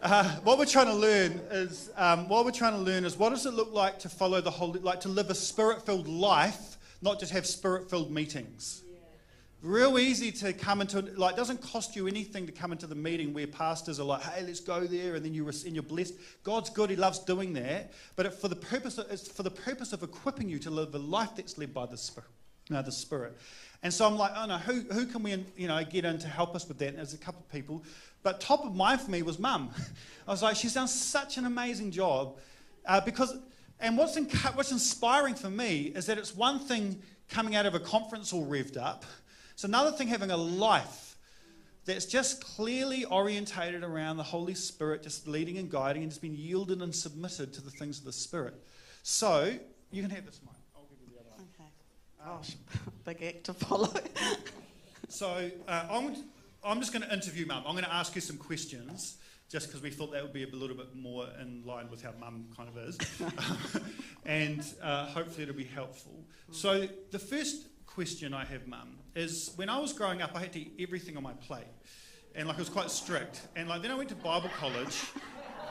Uh, what we're trying to learn is um, what we're trying to learn is what does it look like to follow the holy, like to live a spirit-filled life, not just have spirit-filled meetings. Real easy to come into like doesn't cost you anything to come into the meeting where pastors are like, hey, let's go there, and then you and you're blessed. God's good; He loves doing that, but it, for the purpose of, it's for the purpose of equipping you to live a life that's led by the Spirit. No, the Spirit. And so I'm like, oh no, who, who can we you know get in to help us with that? And there's a couple of people, but top of mind for me was Mum. I was like, she's done such an amazing job, uh, because and what's in, what's inspiring for me is that it's one thing coming out of a conference all revved up it's another thing having a life that's just clearly orientated around the Holy Spirit, just leading and guiding, and just being yielded and submitted to the things of the Spirit. So, you can have this mic. I'll give you the other one. Okay. Gosh, big act to follow. so, uh, I'm, I'm just going to interview Mum. I'm going to ask you some questions just because we thought that would be a little bit more in line with how mum kind of is. and uh, hopefully it'll be helpful. So, the first question I have, Mum, is when I was growing up, I had to eat everything on my plate. And like it was quite strict. And like then I went to Bible college,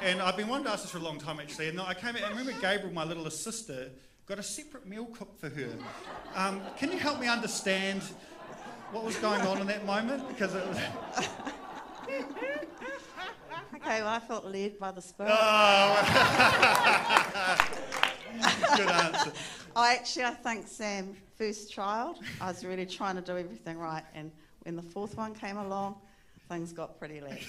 and I've been wanting to ask this for a long time actually. And I came out, and I remember Gabriel, my little sister, got a separate meal cooked for her. Um, can you help me understand what was going on in that moment? Because it was. okay, well, I felt led by the Spirit. Oh. Good answer. I actually, I think Sam first child, I was really trying to do everything right. And when the fourth one came along, things got pretty lax.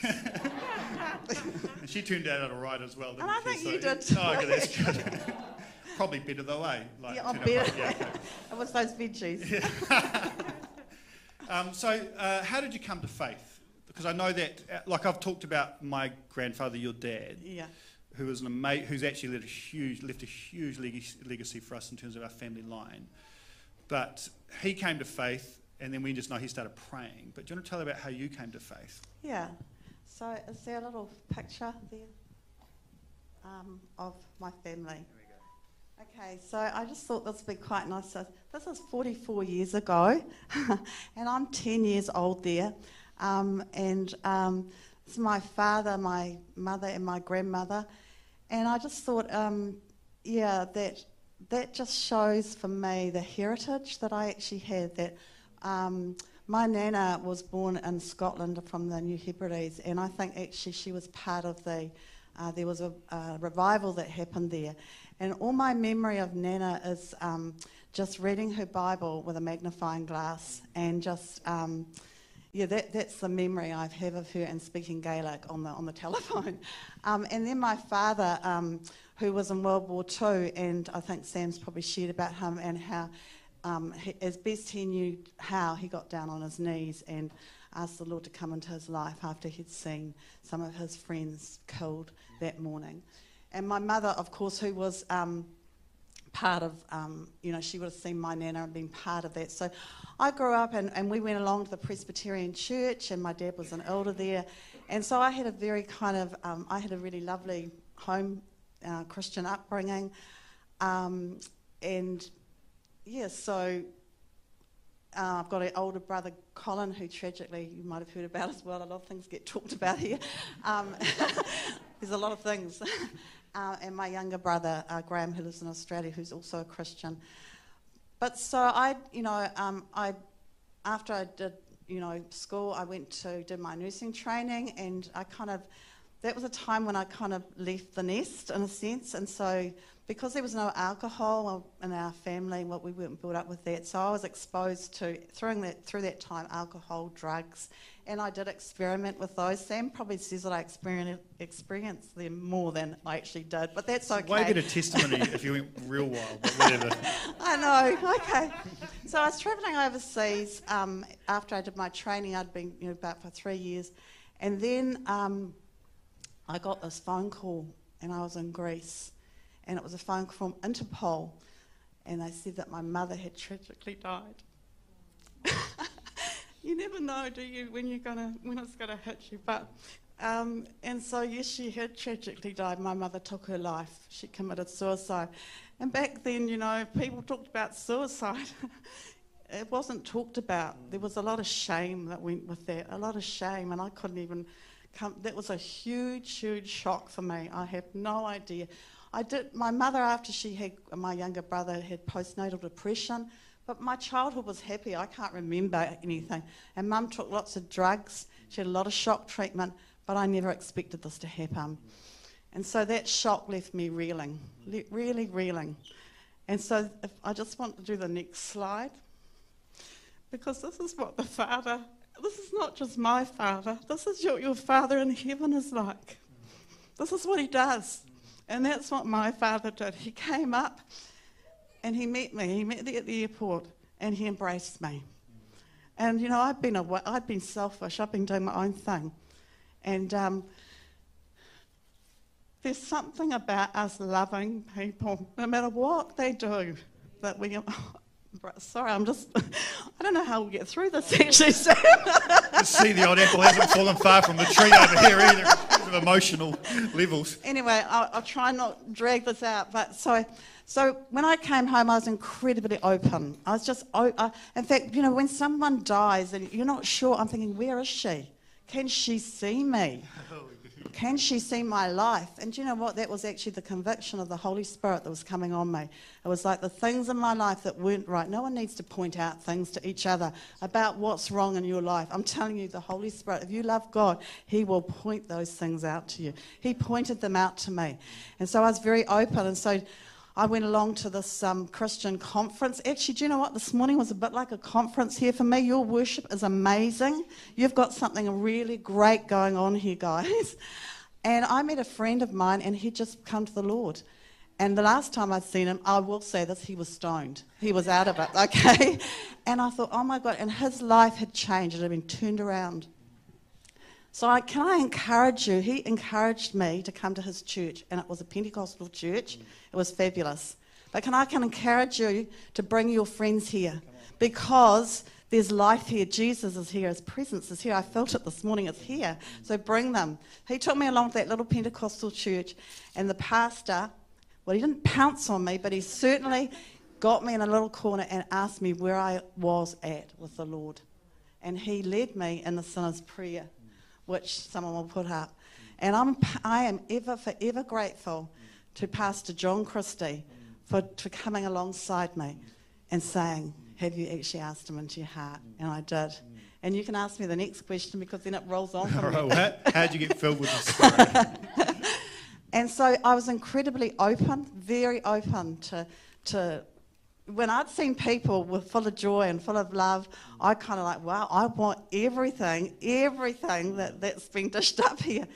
and she turned out all right as well. And I think so, you did too. Oh, okay, that's good. Probably better though, eh? Like, yeah, I'm better. Yeah, okay. it was those veggies. Yeah. um, so, uh, how did you come to faith? Because I know that, uh, like I've talked about my grandfather, your dad. Yeah who was an ama- who's actually left a huge left a huge legacy for us in terms of our family line. But he came to faith, and then we just know he started praying. But do you want to tell about how you came to faith? Yeah. So is there a little picture there um, of my family? Okay, so I just thought this would be quite nice. This is 44 years ago, and I'm 10 years old there. Um, and um, it's my father, my mother, and my grandmother. And I just thought, um, yeah, that that just shows for me the heritage that I actually had. That um, my nana was born in Scotland from the New Hebrides, and I think actually she was part of the. Uh, there was a, a, revival that happened there, and all my memory of Nana is um, just reading her Bible with a magnifying glass and just. Um, yeah, that, that's the memory I have of her and speaking Gaelic on the on the telephone. Um, and then my father um, who was in World War II, and I think Sam's probably shared about him and how, um, he, as best he knew how, he got down on his knees and asked the Lord to come into his life after he'd seen some of his friends killed that morning. And my mother, of course, who was um, part of, um, you know, she would have seen my nana and been part of that. So I grew up and, and we went along to the Presbyterian church, and my dad was an elder there. And so I had a very kind of, um, I had a really lovely home uh, Christian upbringing. Um, and yeah, so uh, I've got an older brother, Colin, who tragically you might have heard about as well. A lot of things get talked about here. Um, there's a lot of things. uh, and my younger brother, uh, Graham, who lives in Australia, who's also a Christian. But so I, you know, um, I, after I did, you know, school, I went to do my nursing training, and I kind of that was a time when I kind of left the nest in a sense. And so, because there was no alcohol in our family, what we weren't brought up with that, so I was exposed to through that through that time alcohol, drugs, and I did experiment with those. Sam probably says that I experienced them more than I actually did, but that's okay. Way better testimony if you went real wild, but whatever. I know. Okay. So I was travelling overseas um, after I did my training. I'd been you know, about for three years, and then. Um, I got this phone call and I was in Greece and it was a phone call from Interpol and they said that my mother had tragically died. You never know, do you, when you're gonna when it's gonna hit you. But um, and so yes, she had tragically died. My mother took her life. She committed suicide. And back then, you know, people talked about suicide. it wasn't talked about. There was a lot of shame that went with that. A lot of shame, and I couldn't even come, that was a huge, huge shock for me. I had no idea. I did. My mother, after she had my younger brother, had postnatal depression, but my childhood was happy. I can't remember anything. And Mum took lots of drugs. She had a lot of shock treatment, but I never expected this to happen. And so that shock left me reeling, le- really reeling. And so if I just want to do the next slide, because this is what the Father, this is not just my Father, this is what your Father in heaven is like. This is what He does. And that's what my Father did. He came up and He met me. He met me at the airport and He embraced me. And, you know, I've been, a, I've been selfish, I've been doing my own thing. And, um, there's something about us loving people, no matter what they do, that we. sorry, I'm just. I don't know how we'll get through this actually, Sam. see, the old apple hasn't fallen far from the tree over here either, of emotional levels. Anyway, I'll, I'll try not drag this out. But so, so when I came home, I was incredibly open. I was just, I, in fact, you know, when someone dies and you're not sure, I'm thinking, where is she? Can she see me? Oh, Can she see my life? And do you know what? That was actually the conviction of the Holy Spirit that was coming on me. It was like the things in my life that weren't right. No one needs to point out things to each other about what's wrong in your life. I'm telling you, the Holy Spirit, if you love God, He will point those things out to you. He pointed them out to me. And so I was very open. And so I went along to this um, Christian conference. Actually, do you know what? This morning was a bit like a conference here for me. Your worship is amazing. You've got something really great going on here, guys. And I met a friend of mine, and he'd just come to the Lord. And the last time I'd seen him, I will say this, he was stoned. He was out of it, okay? And I thought, oh my God, and his life had changed. It had been turned around. So I, can I encourage you? He encouraged me to come to his church, and it was a Pentecostal church. It was fabulous. But can I can encourage you to bring your friends here because there's life here. Jesus is here. His presence is here. I felt it this morning. It's here. So bring them. He took me along to that little Pentecostal church, and the pastor, well, he didn't pounce on me, but he certainly got me in a little corner and asked me where I was at with the Lord. And he led me in the sinner's prayer which someone will put up. And I'm, I am ever, forever grateful to Pastor John Christie for, for coming alongside me and saying, Have you actually asked him into your heart? And I did. And you can ask me the next question because then it rolls on from All right, how, how'd you get filled with the Spirit? and so I was incredibly open, very open to, to when I'd seen people with full of joy and full of love, I kind of like, wow, I want everything, everything that, that's been dished up here.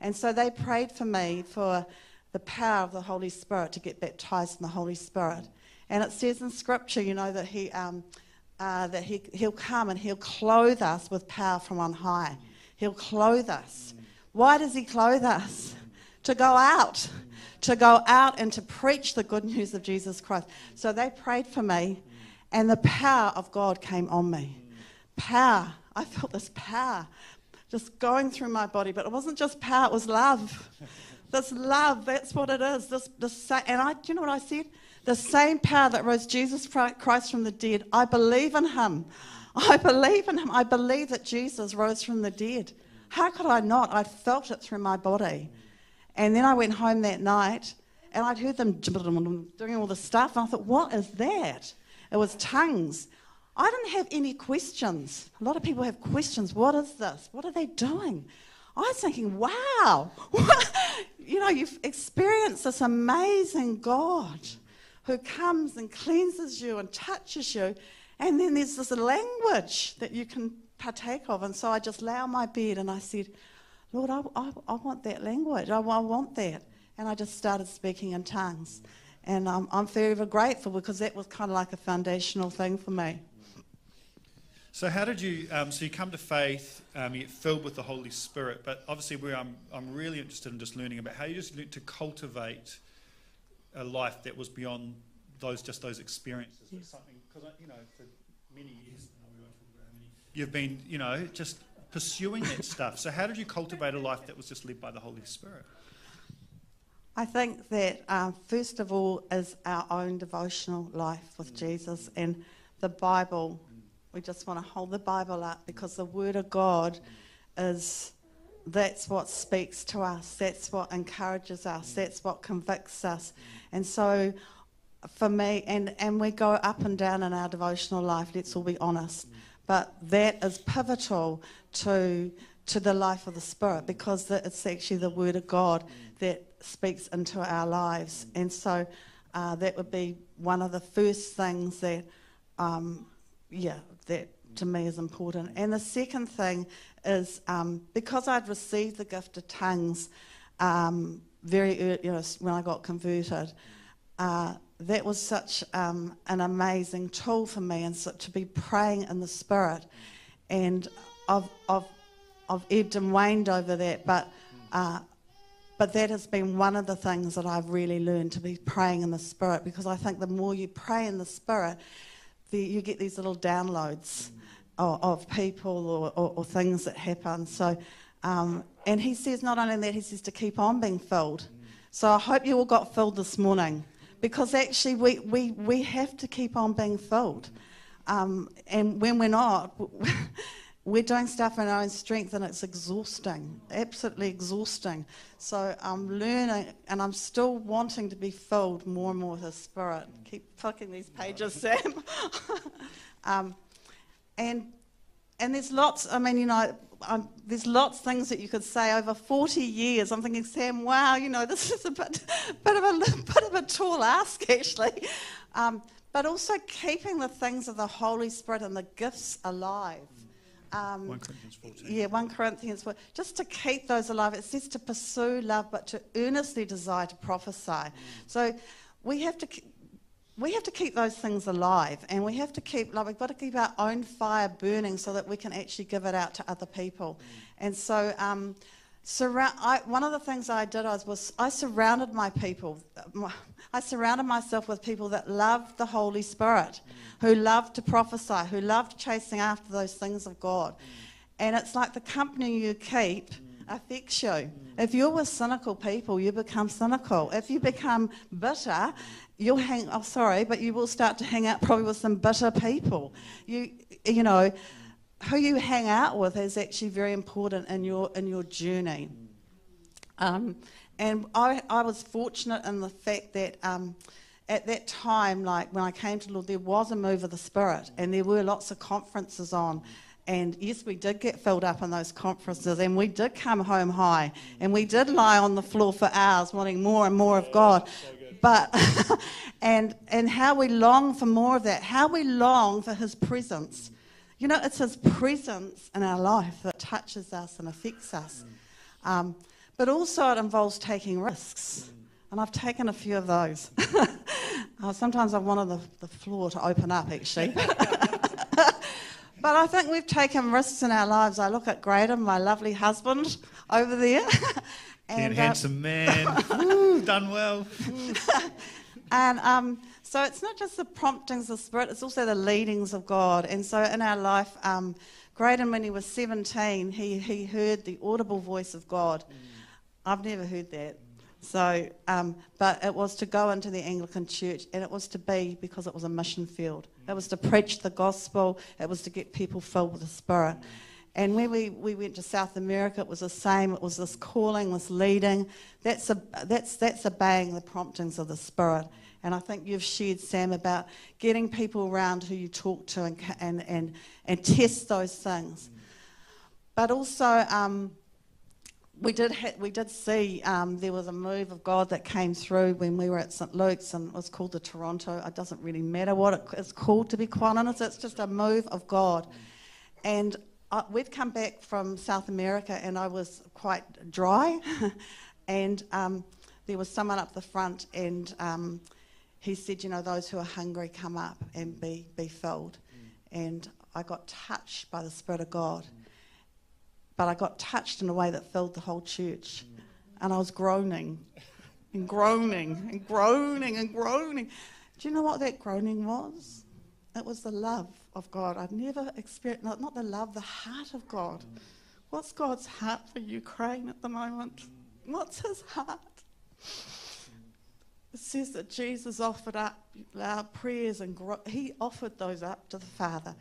And so they prayed for me for the power of the Holy Spirit to get baptized in the Holy Spirit. And it says in Scripture, you know, that he, um, uh, that he, he'll come and he'll clothe us with power from on high. He'll clothe us. Why does he clothe us? To go out to go out and to preach the good news of Jesus Christ. So they prayed for me, and the power of God came on me. Power. I felt this power just going through my body, but it wasn't just power, it was love. This love, that's what it is. This, this, and I, do you know what I said? The same power that rose Jesus Christ from the dead, I believe in him. I believe in him. I believe that Jesus rose from the dead. How could I not? I felt it through my body. And then I went home that night and I'd heard them doing all this stuff. And I thought, what is that? It was tongues. I didn't have any questions. A lot of people have questions. What is this? What are they doing? I was thinking, wow, you know, you've experienced this amazing God who comes and cleanses you and touches you. And then there's this language that you can partake of. And so I just lay on my bed and I said, Lord, I, I, I want that language. I, I, want that. And I just started speaking in tongues. And um, I'm very, grateful because that was kind of like a foundational thing for me. So, how did you? Um, so, you come to faith, um, you get filled with the Holy Spirit, but obviously, where I'm, I'm really interested in just learning about how you just learned to cultivate a life that was beyond those just those experiences. Yes. Something because you know for many years now, you've been you know just pursuing that stuff. So, how did you cultivate a life that was just led by the Holy Spirit? I think that uh, first of all is our own devotional life with mm. Jesus and the Bible. We just want to hold the Bible up because the Word of God is that's what speaks to us, that's what encourages us, that's what convicts us. And so for me, and, and we go up and down in our devotional life, let's all be honest. But that is pivotal to, to the life of the Spirit because it's actually the Word of God that speaks into our lives. And so uh, that would be one of the first things that, um, yeah, that to me is important. And the second thing is um, because I'd received the gift of tongues um, very early, you know, when I got converted, uh, that was such um, an amazing tool for me, and so, to be praying in the Spirit. And I've, I've, I've ebbed and waned over that, but uh, but that has been one of the things that I've really learned to be praying in the Spirit because I think the more you pray in the Spirit, the, you get these little downloads of, of people or, or, or, things that happen. So, um, and he says not only that, he says to keep on being filled. So I hope you all got filled this morning because actually we, we, we have to keep on being filled. Um, and when we're not, we're doing stuff in our own strength and it's exhausting, absolutely exhausting. So I'm learning and I'm still wanting to be filled more and more with the Spirit. Keep flicking these pages, Sam. um, and, and there's lots, I mean, you know, I'm, there's lots of things that you could say over 40 years. I'm thinking, Sam, wow, you know, this is a bit, bit, of, a, bit of a tall ask, actually. Um, but also keeping the things of the Holy Spirit and the gifts alive. Um, 1 Corinthians 14. Yeah, 1 Corinthians 4. Just to keep those alive. It says to pursue love, but to earnestly desire to prophesy. Mm. So we have to. We have to keep those things alive, and we have to keep like we've got to keep our own fire burning so that we can actually give it out to other people. Mm. And so, um, surround. I, one of the things I did was, was I surrounded my people. I surrounded myself with people that loved the Holy Spirit. Mm who loved to prophesy, who loved chasing after those things of God. And it's like the company you keep affects you. If you're with cynical people, you become cynical. If you become bitter, you'll hang, oh, sorry, but you will start to hang out probably with some bitter people. You, you know, who you hang out with is actually very important in your, in your journey. Um, and I, I was fortunate in the fact that um, at that time, like when I came to Lord, there was a move of the Spirit, and there were lots of conferences on. And yes, we did get filled up in those conferences, and we did come home high, and we did lie on the floor for hours wanting more and more of God. But and and how we long for more of that, how we long for His presence. You know, it's His presence in our life that touches us and affects us. Um, but also, it involves taking risks. And I've taken a few of those. uh, sometimes I've wanted the, the floor to open up, actually. but I think we've taken risks in our lives. I look at Graydon, my lovely husband over there. and uh, handsome man. Ooh, done well. and um, so it's not just the promptings of the Spirit, it's also the leadings of God. And so in our life, um, Graydon, when he was 17, he, he heard the audible voice of God. Mm. I've never heard that. So, um, but it was to go into the Anglican Church, and it was to be because it was a mission field. It was to preach the gospel. It was to get people filled with the Spirit. And when we, we went to South America, it was the same. It was this calling, this leading. That's, a, that's, that's obeying the promptings of the Spirit. And I think you've shared, Sam, about getting people around who you talk to and, and, and, and test those things. But also, um, we did ha- we did see um, there was a move of God that came through when we were at St Luke's and it was called the Toronto. It doesn't really matter what it is called to be quite honest. It's just a move of God, and uh, we'd come back from South America and I was quite dry, and um, there was someone up the front and um, he said, you know, those who are hungry come up and be be filled, mm. and I got touched by the Spirit of God. Mm but I got touched in a way that filled the whole church. And I was groaning and groaning and groaning and groaning. Do you know what that groaning was? It was the love of God. I'd never experienced, not, not the love, the heart of God. What's God's heart for Ukraine at the moment? What's his heart? Says that Jesus offered up our prayers and gro- he offered those up to the Father.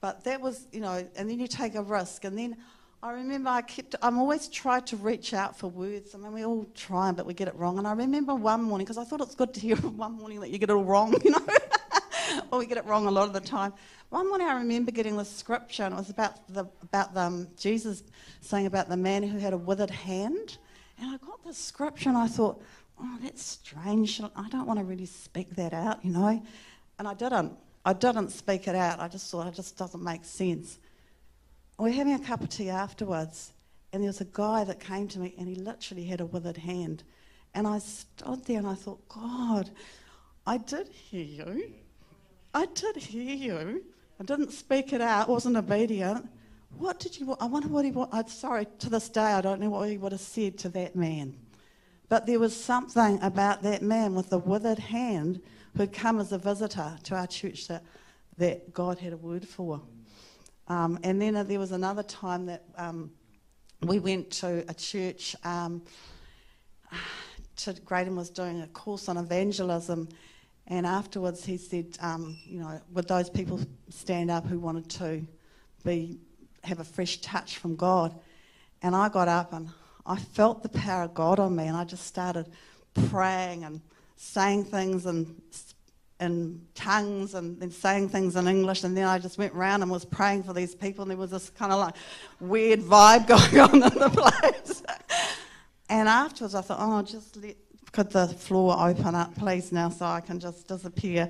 But that was, you know, and then you take a risk. And then I remember I kept, I'm always tried to reach out for words. I mean, we all try, but we get it wrong. And I remember one morning, because I thought it's good to hear one morning that you get it all wrong, you know? or we get it wrong a lot of the time. One morning I remember getting this scripture, and it was about, the, about the, um, Jesus saying about the man who had a withered hand. And I got this scripture, and I thought, oh, that's strange. I don't want to really speak that out, you know? And I didn't. I didn't speak it out. I just thought it just doesn't make sense. We were having a cup of tea afterwards, and there was a guy that came to me, and he literally had a withered hand. And I stood there and I thought, God, I did hear you. I did hear you. I didn't speak it out, wasn't obedient. What did you want? I wonder what he I'm sorry, to this day, I don't know what he would have said to that man. But there was something about that man with the withered hand who'd come as a visitor to our church that, that God had a word for. Um, and then uh, there was another time that um, we went to a church. Um, to Graydon was doing a course on evangelism, and afterwards he said, um, you know, would those people stand up who wanted to be have a fresh touch from God? And I got up and I felt the power of God on me, and I just started praying and saying things and in tongues and then saying things in English. And then I just went around and was praying for these people. And there was this kind of like weird vibe going on in the place. and afterwards, I thought, oh, just let, could the floor open up, please, now, so I can just disappear.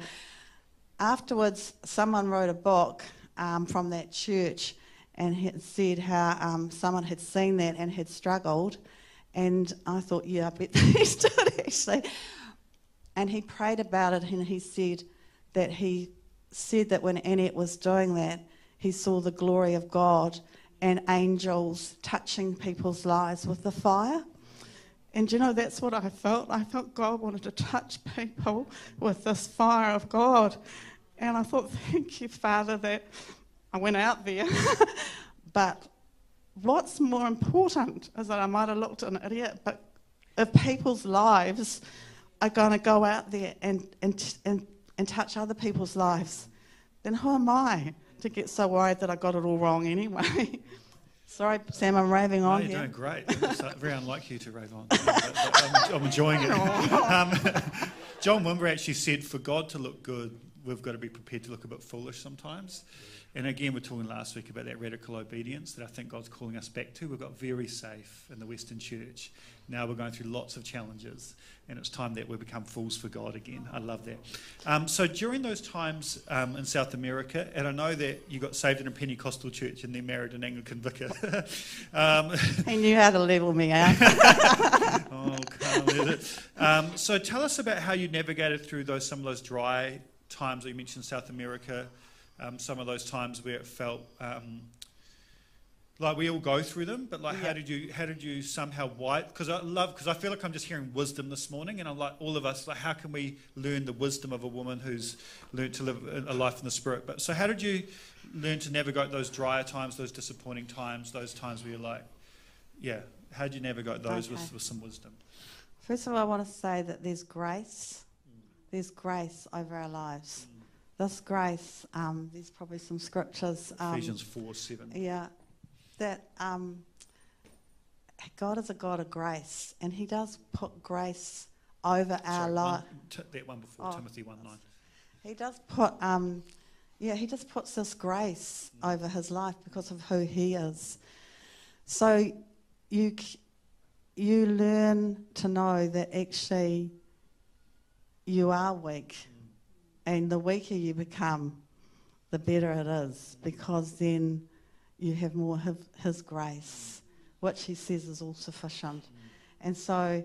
Afterwards, someone wrote a book um, from that church and had said how um, someone had seen that and had struggled. And I thought, yeah, I bet they did actually. And he prayed about it and he said that he said that when Annette was doing that, he saw the glory of God and angels touching people's lives with the fire. And you know, that's what I felt. I felt God wanted to touch people with this fire of God. And I thought, thank you, Father, that I went out there. but what's more important is that I might have looked an idiot, but if people's lives are going to go out there and, and, and, and touch other people's lives, then who am I to get so worried that I got it all wrong anyway? Sorry, Sam, I'm raving on. No, you're here. doing great. It's uh, very unlike you to rave on. I'm, I'm enjoying it. Um, John Wimber actually said, for God to look good, we've got to be prepared to look a bit foolish sometimes. And again, we're talking last week about that radical obedience that I think God's calling us back to. We've got very safe in the Western Church. Now we're going through lots of challenges, and it's time that we become fools for God again. I love that. Um, so during those times um, in South America, and I know that you got saved in a Pentecostal church and then married an Anglican vicar. um, he knew how to level me out. oh, can't let it. Um, so tell us about how you navigated through those some of those dry times that you mentioned South America um, some of those times where it felt um, like we all go through them, but like yeah. how did you how did you somehow wipe? Because I love because I feel like I'm just hearing wisdom this morning, and I'm like all of us like how can we learn the wisdom of a woman who's learned to live a life in the spirit? But so how did you learn to navigate those drier times, those disappointing times, those times where you're like, yeah, how did you navigate those okay. with, with some wisdom? First of all, I want to say that there's grace. Mm. There's grace over our lives. Mm this grace, um, there's probably some scriptures. Um, Ephesians 4 7. Yeah, that um, God is a God of grace, and He does put grace over our life. T- that one before, oh, Timothy 1 9. He does put, um, yeah, He just puts this grace mm. over His life because of who He is. So you, you learn to know that actually you are weak. Mm and the weaker you become, the better it is because then you have more of His grace, which He says is all sufficient. And so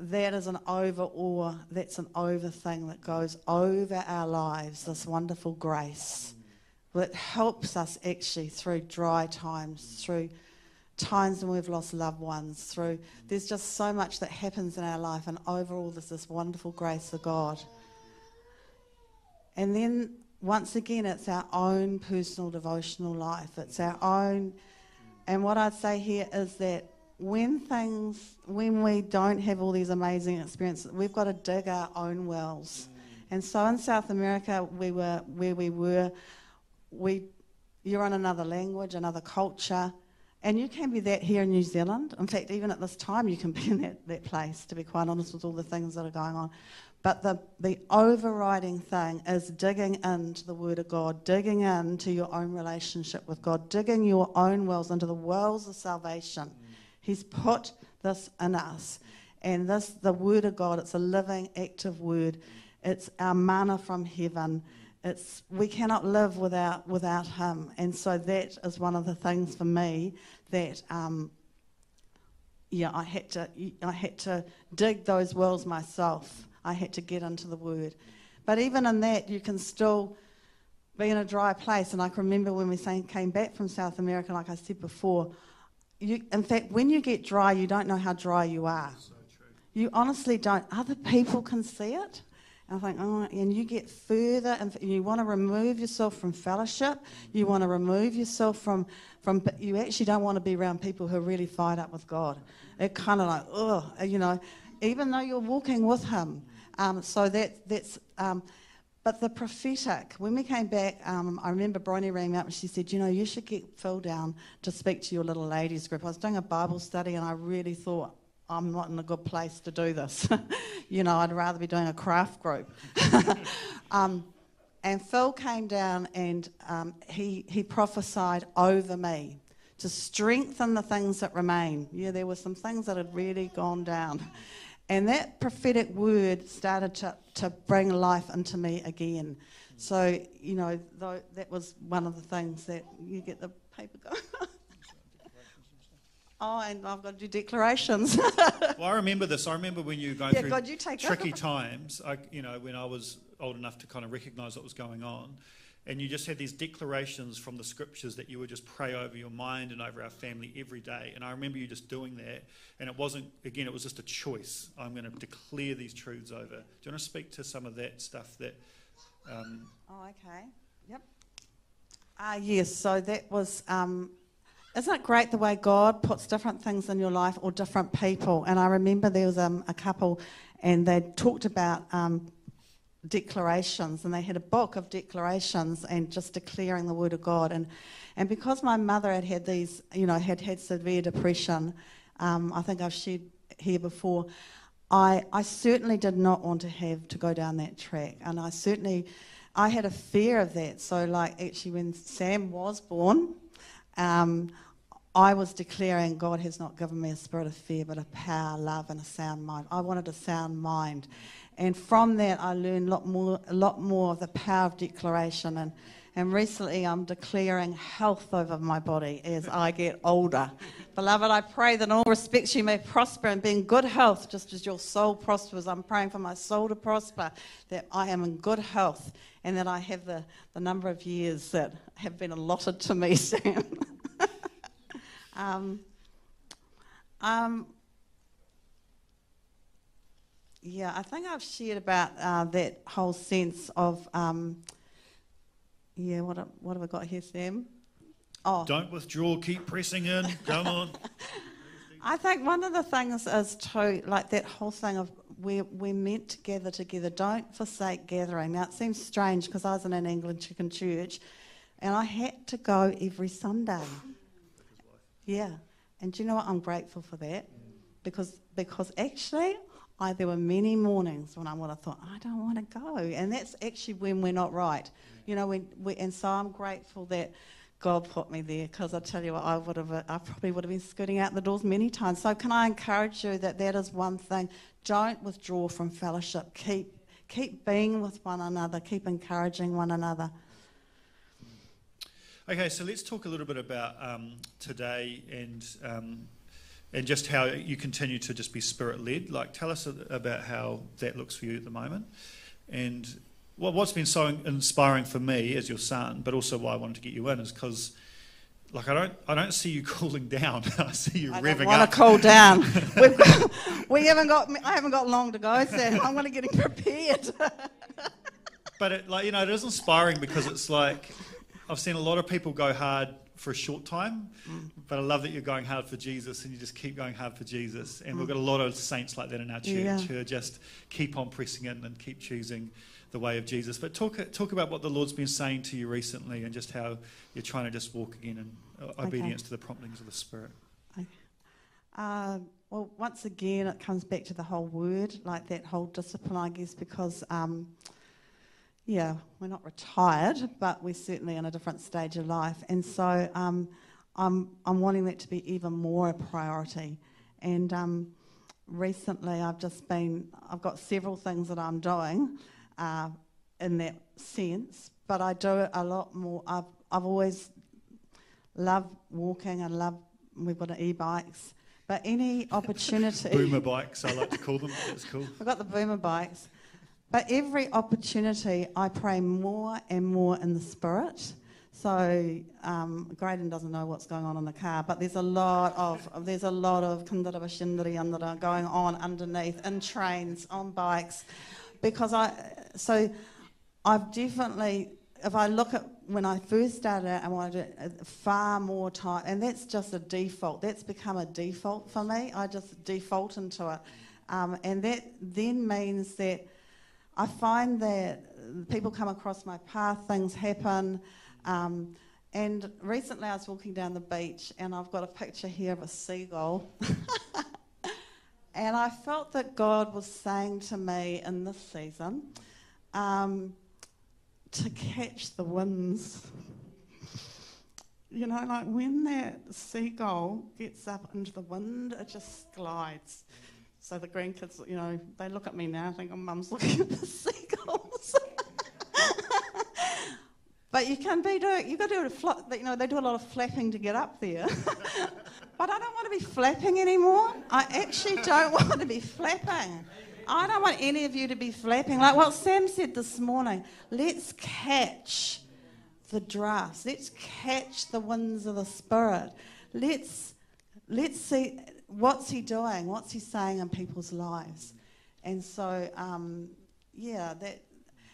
that is an over or that's an over thing that goes over our lives, this wonderful grace that helps us actually through dry times, through times when we've lost loved ones, through there's just so much that happens in our life, and overall there's this wonderful grace of God. And then once again, it's our own personal devotional life. It's our own. And what I'd say here is that when things, when we don't have all these amazing experiences, we've got to dig our own wells. And so in South America, we were where we were. We, you're on another language, another culture. And you can be that here in New Zealand. In fact, even at this time, you can be in that, that place, to be quite honest, with all the things that are going on. But the, the overriding thing is digging into the Word of God, digging into your own relationship with God, digging your own wells into the wells of salvation. He's put this in us. And this, the Word of God, it's a living, active Word. It's our manna from heaven. It's, we cannot live without, without Him. And so that is one of the things for me that, um, yeah, I had, to, I had to dig those wells myself. I had to get into the Word. But even in that, you can still be in a dry place. And I can remember when we came back from South America, like I said before, you, in fact, when you get dry, you don't know how dry you are. So you honestly don't. Other people can see it. And I think, oh, and you get further, and you want to remove yourself from fellowship. You want to remove yourself from, from. You actually don't want to be around people who are really fired up with God. It kind of like, oh, you know, even though you're walking with Him, um, so that, that's, um, but the prophetic, when we came back, um, I remember Bronnie rang me up and she said, You know, you should get Phil down to speak to your little ladies group. I was doing a Bible study and I really thought, I'm not in a good place to do this. you know, I'd rather be doing a craft group. um, and Phil came down and um, he, he prophesied over me to strengthen the things that remain. Yeah, there were some things that had really gone down. And that prophetic word started to, to bring life into me again. So, you know, that was one of the things that you get the paper going. oh, and I've got to do declarations. well, I remember this. I remember when you were going yeah, through God, you tricky times, I, you know, when I was old enough to kind of recognize what was going on and you just had these declarations from the scriptures that you would just pray over your mind and over our family every day. And I remember you just doing that. And it wasn't, again, it was just a choice. I'm going to declare these truths over. Do you want to speak to some of that stuff that. Um, oh, okay. Yep. Uh, yes, so that was. Um, isn't it great the way God puts different things in your life or different people? And I remember there was um, a couple and they talked about um, declarations, and they had a book of declarations and just declaring the word of God. And, and because my mother had had these, you know, had had severe depression, um, I think I've shared here before, I, I certainly did not want to have to go down that track. And I certainly, I had a fear of that. So, like, actually, when Sam was born, um, I was declaring God has not given me a spirit of fear, but a power, love, and a sound mind. I wanted a sound mind. And from that, I learned a lot more, a lot more of the power of declaration. And, and recently, I'm declaring health over my body as I get older. Beloved, I pray that in all respects you may prosper and be in good health, just as your soul prospers. I'm praying for my soul to prosper, that I am in good health, and that I have the, the number of years that have been allotted to me, Sam. Um, um, yeah, I think I've shared about uh, that whole sense of, um, yeah, what, what have I got here, Sam? Oh. Don't withdraw, keep pressing in, come on. I think one of the things is too, like that whole thing of we're, we're meant to gather together. Don't forsake gathering. Now, it seems strange because I was in an Anglican church and I had to go every Sunday. Yeah. And you know what? I'm grateful for that because, because actually I, there were many mornings when I would have thought, I don't want to go. And that's actually when we're not right. You know, when we, and so I'm grateful that God put me there because I tell you what, I would have, I probably would have been scooting out the doors many times. So can I encourage you that that is one thing. Don't withdraw from fellowship. Keep, keep being with one another. Keep encouraging one another. Okay, so let's talk a little bit about um, today and um, and just how you continue to just be spirit led. Like, tell us about how that looks for you at the moment, and what's been so inspiring for me as your son, but also why I wanted to get you in is because. Like I don't, I don't see you cooling down. I see you I revving don't want to cool down. got, we haven't got, I haven't got long to go, so I'm going to get prepared. but it, like you know, it is inspiring because it's like I've seen a lot of people go hard for a short time, mm. but I love that you're going hard for Jesus and you just keep going hard for Jesus. And mm. we've got a lot of saints like that in our church yeah. who just keep on pressing in and keep choosing the way of Jesus. But talk talk about what the Lord's been saying to you recently and just how you're trying to just walk again in obedience okay. to the promptings of the Spirit? Okay. Uh, well, once again, it comes back to the whole word, like that whole discipline, I guess, because, um, yeah, we're not retired, but we're certainly in a different stage of life. And so um, I'm, I'm wanting that to be even more a priority. And um, recently, I've just been, I've got several things that I'm doing uh, in that sense, but I do it a lot more. I've, I've always loved walking and love, we've got e bikes but any opportunity. boomer bikes, I like to call them. That's cool. I've got the boomer bikes. But every opportunity, I pray more and more in the spirit. So um, Graydon doesn't know what's going on in the car, but there's a lot of there's a lot of kundara going on underneath in trains, on bikes, because I so I've definitely if I look at when I first started out, I wanted far more time, and that's just a default. That's become a default for me. I just default into it, um, and that then means that I find that people come across my path, things happen. Um, and recently, I was walking down the beach, and I've got a picture here of a seagull. and I felt that God was saying to me in this season. Um, to catch the winds. You know, like when that seagull gets up into the wind, it just glides. So the grandkids, you know, they look at me now and think, oh, mum's looking at the seagulls. but you can be doing, you've got to do a flop, you know, they do a lot of flapping to get up there. but I don't want to be flapping anymore. I actually don't want to be flapping. I don't want any of you to be flapping. Like what Sam said this morning, let's catch the drafts. Let's catch the winds of the Spirit. Let's, let's see what's he doing, what's he saying in people's lives. And so, um, yeah, that,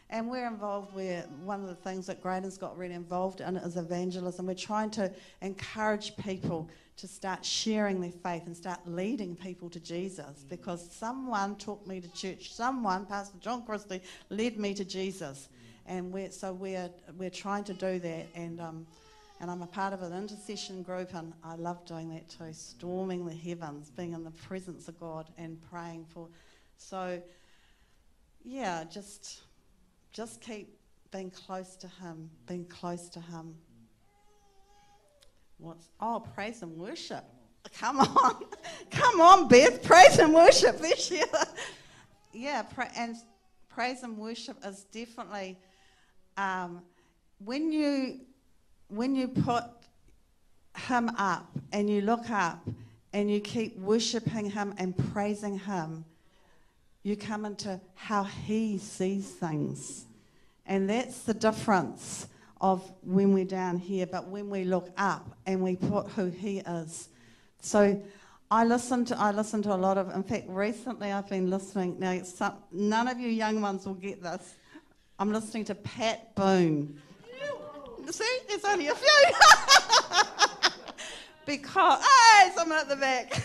and we're involved We're one of the things that Graydon's got really involved in is evangelism. We're trying to encourage people to start sharing their faith and start leading people to Jesus because someone took me to church. Someone, Pastor John Christie, led me to Jesus. And we're, so we're, we're trying to do that. And, um, and I'm a part of an intercession group, and I love doing that too, storming the heavens, being in the presence of God and praying for. So, yeah, just, just keep being close to Him, being close to Him. What's oh praise and worship? Come on, come on, Beth, praise and worship this year. yeah, pra- and praise and worship is definitely um, when you when you put him up and you look up and you keep worshiping him and praising him, you come into how he sees things, and that's the difference of when we're down here, but when we look up and we put who He is. So I listen to I listen to a lot of. In fact, recently I've been listening. Now, some, none of you young ones will get this. I'm listening to Pat Boone. See, it's only a few. because hey, someone at the back.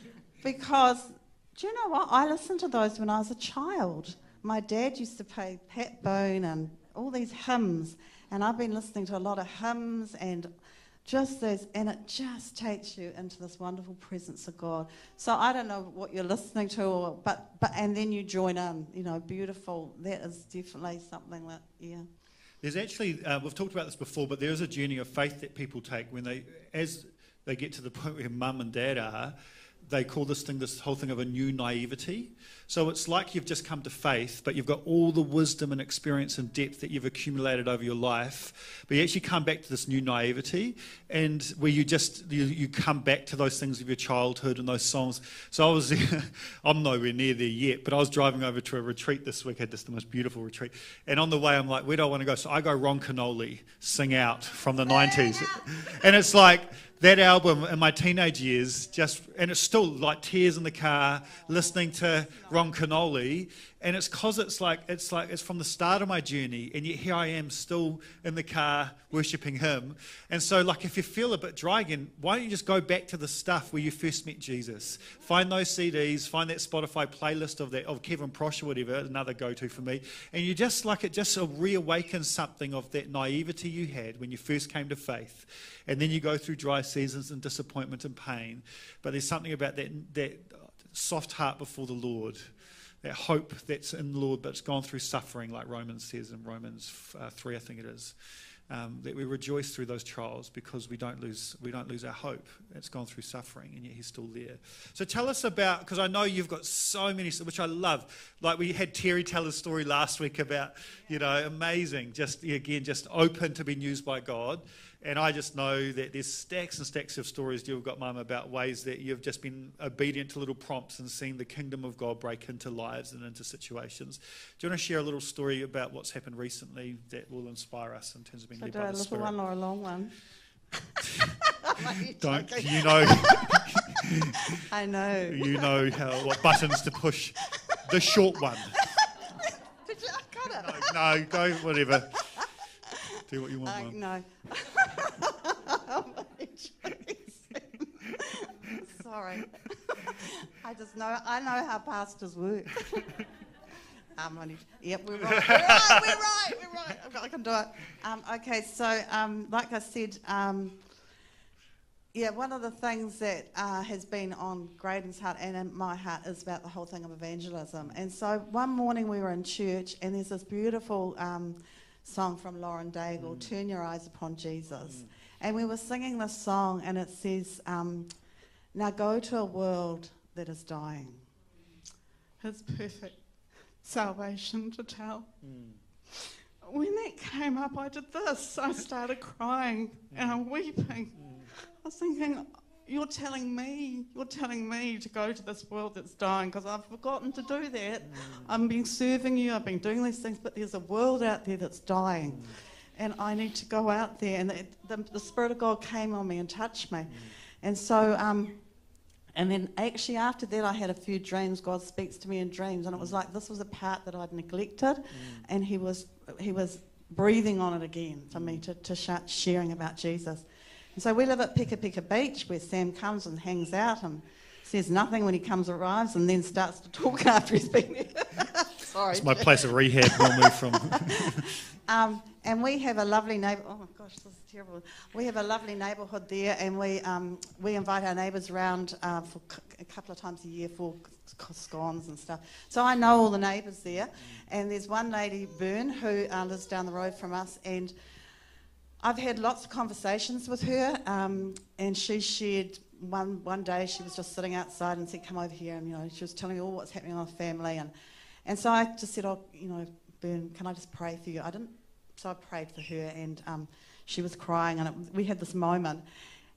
because do you know what? I listened to those when I was a child. My dad used to play Pat Boone and all these hymns, and I've been listening to a lot of hymns and just this, and it just takes you into this wonderful presence of God. So I don't know what you're listening to, or, but but and then you join in. You know, beautiful. That is definitely something that yeah. There's actually uh, we've talked about this before, but there is a journey of faith that people take when they as they get to the point where mum and dad are they call this thing, this whole thing of a new naivety. So it's like you've just come to faith, but you've got all the wisdom and experience and depth that you've accumulated over your life. But you actually come back to this new naivety, and where you just you, you come back to those things of your childhood and those songs. So I was, I'm nowhere near there yet, but I was driving over to a retreat this week. I had just the most beautiful retreat, and on the way I'm like, where do I want to go? So I go Ron Kenoly, sing out from the '90s, and it's like that album in my teenage years, just and it's still like tears in the car, listening to Ron Kenoly, and it's cause it's like it's like it's from the start of my journey, and yet here I am still in the car worshiping Him. And so, like, if you feel a bit dry again, why don't you just go back to the stuff where you first met Jesus? Find those CDs, find that Spotify playlist of that of Kevin Prosch or whatever, another go-to for me, and you just like it just reawakens something of that naivety you had when you first came to faith and then you go through dry seasons and disappointment and pain. But there's something about that, that soft heart before the Lord, that hope that's in the Lord, but it's gone through suffering, like Romans says in Romans uh, 3, I think it is. Um, that we rejoice through those trials because we don't lose we don't lose our hope. It's gone through suffering, and yet He's still there. So tell us about because I know you've got so many, which I love. Like we had Terry tell a story last week about you know amazing, just again just open to be used by God. And I just know that there's stacks and stacks of stories you've got, Mum, about ways that you've just been obedient to little prompts and seen the kingdom of God break into lives and into situations. Do you want to share a little story about what's happened recently that will inspire us in terms of being so led do by a the little Spirit? one or a long one? Don't you know? I know. you know how what buttons to push. The short one. Did you? I got it. No, no go whatever. Do what you want, Uh, Mum. no. Sorry. I just know I know how pastors work. Um, only, yep, we're right. We're right. We're right. We're right. I've got- I can do it. Um, okay, so um, like I said, um, yeah, one of the things that uh, has been on Graydon's heart and in my heart is about the whole thing of evangelism. And so one morning we were in church, and there's this beautiful um, song from Lauren Daigle, "Turn Your Eyes Upon Jesus," and we were singing this song, and it says, um, "Now go to a world that is dying." His perfect salvation to tell. Hmm. When that came up, I did this. I started crying and I'm hmm. weeping. Hmm. I was thinking, you're telling me, you're telling me to go to this world that's dying because I've forgotten to do that. I've been serving you, I've been doing these things, but there's a world out there that's dying. And I need to go out there. And it, the, the Spirit of God came on me and touched me. And so, um, and then actually after that, I had a few dreams. God speaks to me in dreams, and it was like this was a part that I'd neglected, and He was He was breathing on it again for me to, to start sharing about Jesus. And so we live at Pika Pika Beach, where Sam comes and hangs out and says nothing when he comes arrives, and then starts to talk after he's been there. Sorry. It's my place of rehab normally from. Um, and we have a lovely neighbour. Oh my gosh, this is terrible. We have a lovely neighbourhood there, and we um, we invite our neighbours around uh, for a couple of times a year for scones and stuff. So I know all the neighbours there, and there's one lady, Bern, who uh, lives down the road from us, and I've had lots of conversations with her, um, and she shared one one day she was just sitting outside and said, "Come over here," and you know she was telling me all what's happening in our family, and and so I just said, "Oh, you know, Bern, can I just pray for you?" I didn't, so I prayed for her, and um, she was crying, and it, we had this moment,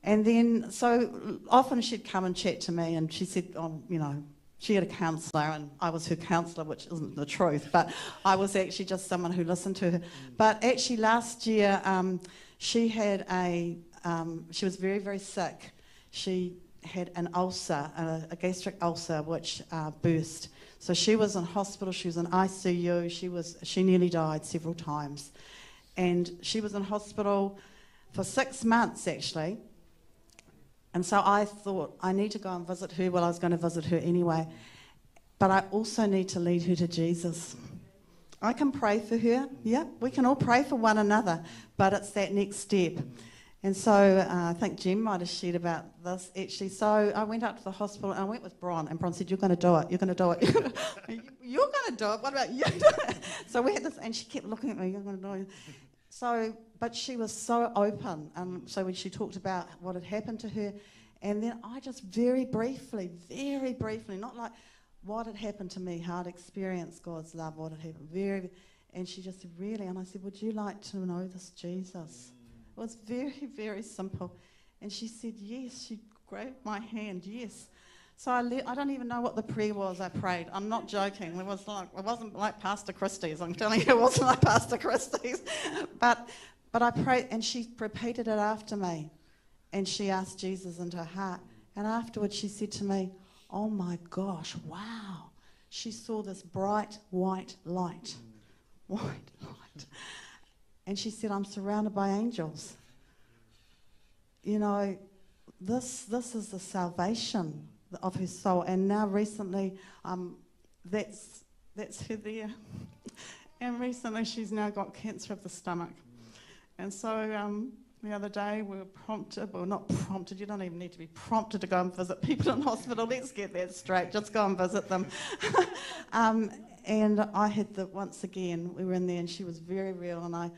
and then so often she'd come and chat to me, and she said, "Oh, you know." She had a counsellor, and I was her counsellor, which isn't the truth, but I was actually just someone who listened to her. But actually, last year, um, she had a, um, she was very, very sick. She had an ulcer, a, a gastric ulcer, which uh, burst. So she was in hospital. She was in ICU. She was, she nearly died several times, and she was in hospital for six months actually. And so I thought I need to go and visit her. Well, I was going to visit her anyway, but I also need to lead her to Jesus. I can pray for her. Yeah, we can all pray for one another, but it's that next step. And so uh, I think Jim might have shared about this actually. So I went up to the hospital and I went with Bron, and Bron said, "You're going to do it. You're going to do it. You're going to do it. What about you?" so we had this, and she kept looking at me. You're going to do it. So, but she was so open, and so when she talked about what had happened to her, and then I just very briefly, very briefly, not like what had happened to me, how I'd experienced God's love, what had happened, very, and she just said, really, and I said, would you like to know this Jesus? It was very, very simple, and she said yes. She grabbed my hand, yes. So I, let, I don't even know what the prayer was I prayed. I'm not joking. It was like it wasn't like Pastor Christie's. I'm telling you, it wasn't like Pastor Christie's. But but I prayed, and she repeated it after me. and she asked Jesus into her heart. And afterwards, she said to me, Oh my gosh, wow. She saw this bright white light. White light. And she said, I'm surrounded by angels. You know, this, this is the salvation of her soul. And now, recently, um, that's, that's her there. and recently, she's now got cancer of the stomach. And so, um, the other day we were prompted, well, not prompted, you don't even need to be prompted to go and visit people in hospital. Let's get that straight. Just go and visit them. um, and I had the, once again, we were in there and she was very real. And I,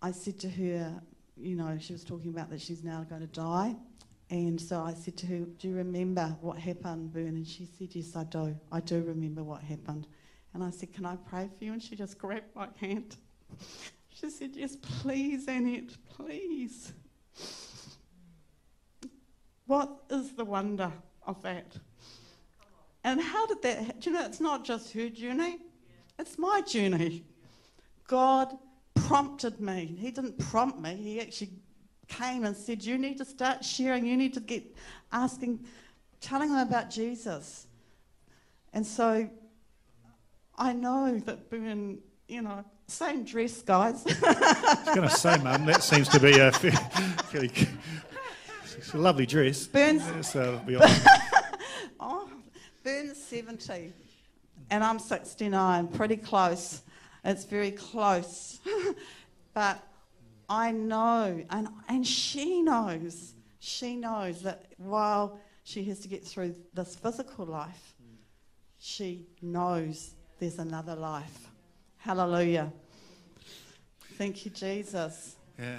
I said to her, you know, she was talking about that she's now going to die. And so I said to her, Do you remember what happened, Bern? And she said, Yes, I do. I do remember what happened. And I said, Can I pray for you? And she just grabbed my hand. She said, Yes, please, Annette, please. What is the wonder of that? And how did that, do you know, it's not just her journey, it's my journey. God prompted me. He didn't prompt me, He actually came and said, You need to start sharing, you need to get asking, telling them about Jesus. And so I know that Bern, you know, same dress, guys. I was going to say, Mum, that seems to be a fairly, it's a lovely dress. Bern's, So oh, Bern's 70 and I'm 69, pretty close. It's very close. but I know, and, and she knows, she knows that while she has to get through this physical life, she knows there's another life. Hallelujah. Thank you, Jesus. yeah.